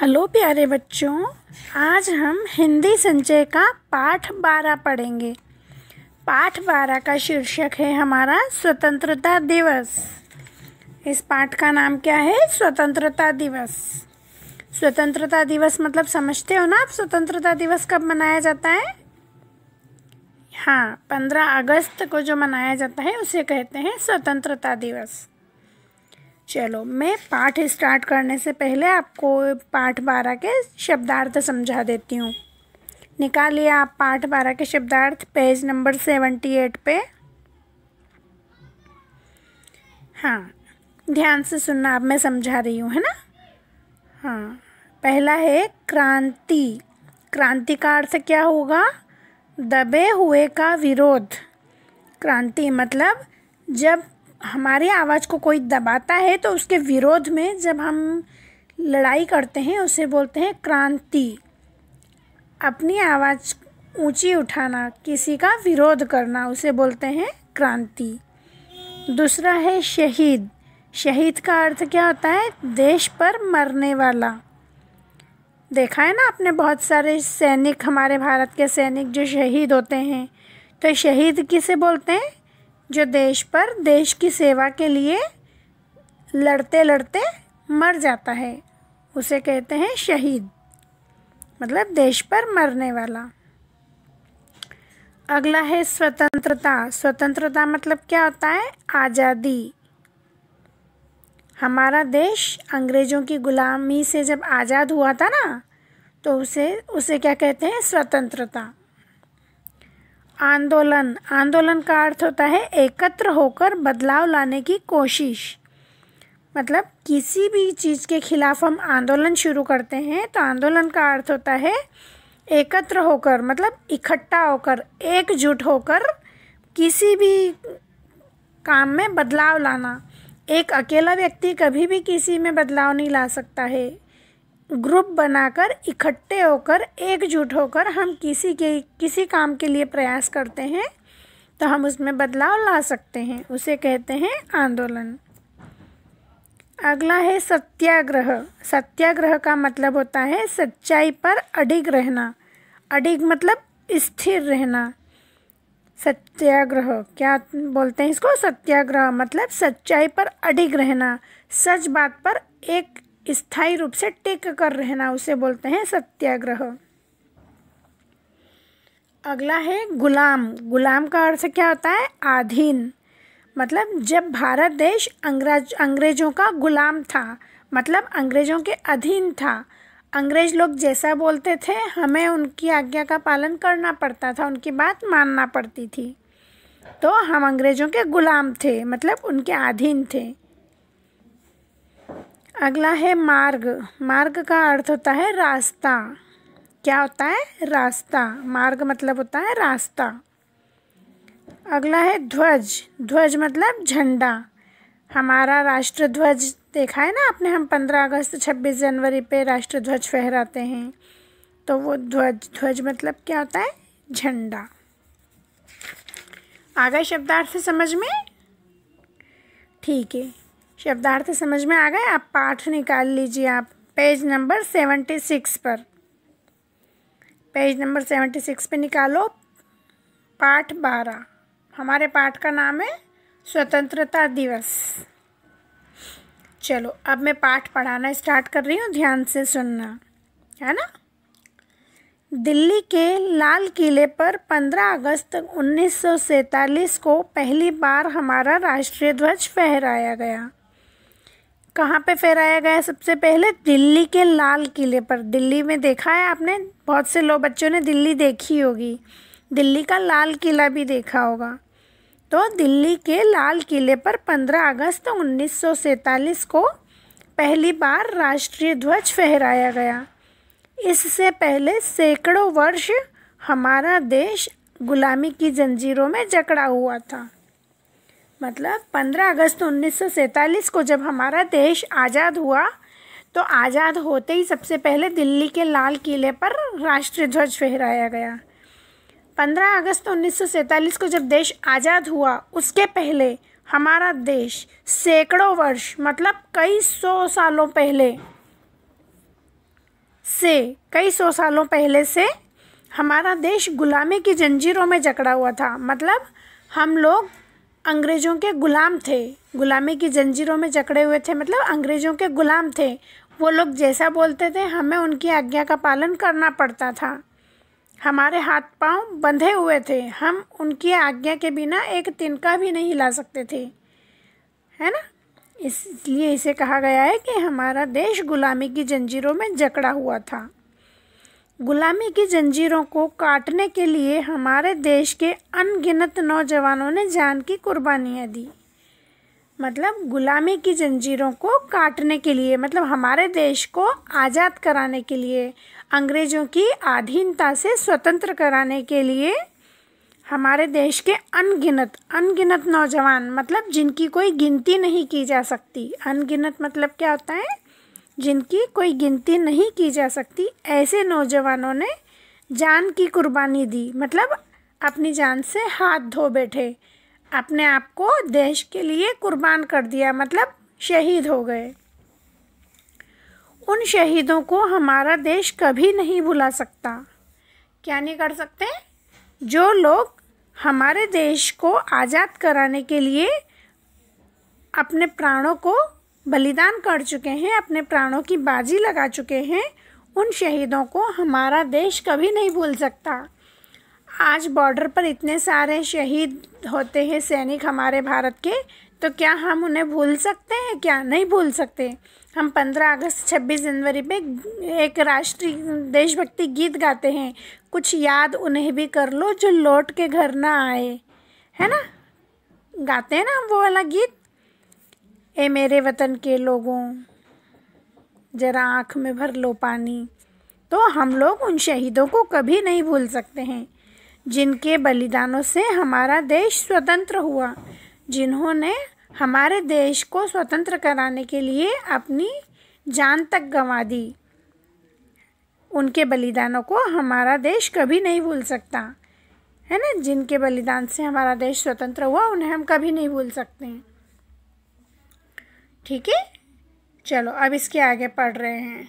Hello प्यारे बच्चों, आज हम हिंदी संचय का पाठ बारह पढ़ेंगे। पाठ बारह का शीर्षक है हमारा स्वतंत्रता दिवस। इस पाठ का नाम क्या है? स्वतंत्रता दिवस। स्वतंत्रता दिवस मतलब समझते हो ना आप? स्वतंत्रता दिवस कब मनाया जाता है? हाँ पंद्रह अगस्त को जो मनाया जाता है, उसे कहते हैं स्वतंत्रता दिवस। चलो, मैं पाठ स्टार्ट करने से पहले आपको पाठ बारह के शब्दार्थ समझा देती हूँ। निकालिए आप पाठ बारह के शब्दार्थ, पेज नंबर सेवेंटी एट पे। हाँ ध्यान से सुनना, अब मैं समझा रही हूँ, है ना? हाँ पहला है क्रांति। क्रांति का अर्थ क्या होगा? दबे हुए का विरोध। क्रांति मतलब जब हमारी आवाज़ को कोई दबाता है तो उसके विरोध में जब हम लड़ाई करते हैं, उसे बोलते हैं क्रांति। अपनी आवाज़ ऊँची उठाना, किसी का विरोध करना, उसे बोलते हैं क्रांति। दूसरा है शहीद। शहीद का अर्थ क्या होता है? देश पर मरने वाला। देखा है ना आपने बहुत सारे सैनिक, हमारे भारत के सैनिक जो शहीद होते हैं तो शहीद किसे बोलते हैं? जो देश पर, देश की सेवा के लिए लड़ते लड़ते मर जाता है। उसे कहते हैं शहीद। मतलब देश पर मरने वाला। अगला है स्वतंत्रता। स्वतंत्रता मतलब क्या होता है? आज़ादी। हमारा देश अंग्रेज़ों की गुलामी से जब आज़ाद हुआ था ना तो उसे उसे क्या कहते हैं? स्वतंत्रता। आंदोलन। आंदोलन का अर्थ होता है एकत्र होकर बदलाव लाने की कोशिश। मतलब किसी भी चीज़ के खिलाफ हम आंदोलन शुरू करते हैं तो आंदोलन का अर्थ होता है एकत्र होकर मतलब इकट्ठा होकर, एकजुट होकर किसी भी काम में बदलाव लाना। एक अकेला व्यक्ति कभी भी किसी में बदलाव नहीं ला सकता है। ग्रुप बनाकर, इकट्ठे होकर, एकजुट होकर हम किसी के, किसी काम के लिए प्रयास करते हैं तो हम उसमें बदलाव ला सकते हैं। उसे कहते हैं आंदोलन। अगला है सत्याग्रह। सत्याग्रह का मतलब होता है सच्चाई पर अडिग रहना। अडिग मतलब स्थिर रहना। सत्याग्रह। क्या बोलते हैं इसको? सत्याग्रह मतलब सच्चाई पर अडिग रहना। सच बात पर एक स्थायी रूप से टेक कर रहना, उसे बोलते हैं सत्याग्रह। अगला है गुलाम। गुलाम का अर्थ क्या होता है? आधीन। मतलब जब भारत देश अंग्रेज़, अंग्रेज़ों का गुलाम था मतलब अंग्रेज़ों के अधीन था, अंग्रेज़ लोग जैसा बोलते थे, हमें उनकी आज्ञा का पालन करना पड़ता था, उनकी बात मानना पड़ती थी। तो हम अंग्रेज़ों के गुलाम थे मतलब उनके अधीन थे। अगला है मार्ग। मार्ग का अर्थ होता है रास्ता। क्या होता है? रास्ता। मार्ग मतलब होता है रास्ता। अगला है ध्वज। ध्वज मतलब झंडा। हमारा राष्ट्र ध्वज देखा है ना आपने? हम पंद्रह अगस्त, छब्बीस जनवरी पे राष्ट्र ध्वज फहराते हैं। तो वो ध्वज ध्वज मतलब क्या होता है? झंडा। आ गए शब्दार्थ समझ में? ठीक है। शब्दार्थ समझ में आ गए? आप पाठ निकाल लीजिए आप। पेज नंबर सेवेंटी सिक्स पर। पेज नंबर सेवेंटी सिक्स पर निकालो। पाठ बारह। हमारे पाठ का नाम है स्वतंत्रता दिवस। चलो, अब मैं पाठ पढ़ाना स्टार्ट कर रही हूँ। ध्यान से सुनना। है ना? दिल्ली के लाल किले पर 15 अगस्त उन्नीस को पहली बार हमारा राष्ट्रीय ध्वज फहराया गया। कहाँ पे फहराया गया सबसे पहले दिल्ली के लाल किले पर। दिल्ली में देखा है आपने? बहुत से लोग, बच्चों ने दिल्ली देखी होगी। दिल्ली का लाल किला भी देखा होगा। तो दिल्ली के लाल किले पर 15 अगस्त उन्नीस को पहली बार राष्ट्रीय ध्वज फहराया गया। इससे पहले सैकड़ों वर्ष हमारा देश गुलामी की जंजीरों में जकड़ा हुआ था। मतलब 15 अगस्त उन्नीस सौ सैंतालीस को जब हमारा देश आज़ाद हुआ तो आज़ाद होते ही सबसे पहले दिल्ली के लाल किले पर राष्ट्रीय ध्वज फहराया गया। 15 अगस्त उन्नीस को जब देश आज़ाद हुआ, उसके पहले हमारा देश सैकड़ों वर्ष मतलब कई सौ सालों पहले से, कई सौ सालों पहले से हमारा देश गुलामी की जंजीरों में जकड़ा हुआ था। मतलब हम लोग अंग्रेज़ों के ग़ुलाम थे। गुलामी की जंजीरों में जकड़े हुए थे। मतलब अंग्रेज़ों के ग़ुलाम थे। वो लोग जैसा बोलते थे, हमें उनकी आज्ञा का पालन करना पड़ता था। हमारे हाथ पाँव बंधे हुए थे। हम उनकी आज्ञा के बिना एक तिनका भी नहीं ला सकते थे। है ना? इसलिए इसे कहा गया है कि हमारा देश गुलामी की जंजीरों में जकड़ा हुआ था। गुलामी की जंजीरों को काटने के लिए हमारे देश के अनगिनत नौजवानों ने जान की कुर्बानियाँ दी। मतलब गुलामी की जंजीरों को काटने के लिए मतलब हमारे देश को आज़ाद कराने के लिए, अंग्रेज़ों की अधीनता से स्वतंत्र कराने के लिए हमारे देश के अनगिनत अनगिनत नौजवान मतलब जिनकी कोई गिनती नहीं की जा सकती। अनगिनत मतलब क्या होता है? जिनकी कोई गिनती नहीं की जा सकती, ऐसे नौजवानों ने जान की कुर्बानी दी। मतलब अपनी जान से हाथ धो बैठे। अपने आप को देश के लिए कुर्बान कर दिया। मतलब शहीद हो गए। उन शहीदों को हमारा देश कभी नहीं भुला सकता। क्या नहीं कर सकते? जो लोग हमारे देश को आज़ाद कराने के लिए अपने प्राणों को बलिदान कर चुके हैं, अपने प्राणों की बाजी लगा चुके हैं, उन शहीदों को हमारा देश कभी नहीं भूल सकता। आज बॉर्डर पर इतने सारे शहीद होते हैं, सैनिक हमारे भारत के तो क्या हम उन्हें भूल सकते हैं, क्या नहीं भूल सकते? हम पंद्रह अगस्त, छब्बीस जनवरी पे एक राष्ट्रीय देशभक्ति गीत गाते हैं। कुछ याद उन्हें भी कर लो जो लौट के घर ना आए। है ना? गाते हैं ना हम वो वाला गीत? ए मेरे वतन के लोगों, ज़रा आँख में भर लो पानी। तो हम लोग उन शहीदों को कभी नहीं भूल सकते हैं, जिनके बलिदानों से हमारा देश स्वतंत्र हुआ, जिन्होंने हमारे देश को स्वतंत्र कराने के लिए अपनी जान तक गंवा दी। उनके बलिदानों को हमारा देश कभी नहीं भूल सकता, है ना? जिनके बलिदान से हमारा देश स्वतंत्र हुआ, उन्हें हम कभी नहीं भूल सकते हैं। ठीक है? चलो अब इसके आगे पढ़ रहे हैं।